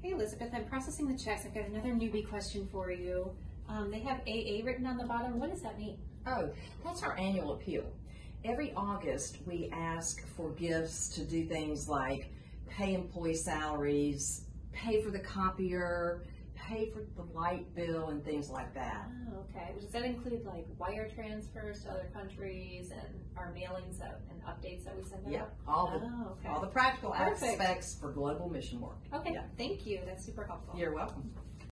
Hey Elizabeth, I'm processing the checks. I've got another newbie question for you. Um, they have AA written on the bottom. What does that mean? Oh, that's our annual appeal. Every August, we ask for gifts to do things like pay employee salaries, pay for the copier, pay for the light bill, and things like that. Oh, okay. Does that include like wire transfers to other countries and our mailings out and updates that we send out? Yeah, all the Oh, okay. all the practical Perfect. aspects for global mission work. Okay, Yeah. thank you. That's super helpful. You're welcome.